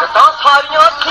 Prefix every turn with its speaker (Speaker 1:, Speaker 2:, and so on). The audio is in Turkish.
Speaker 1: Gıda faryati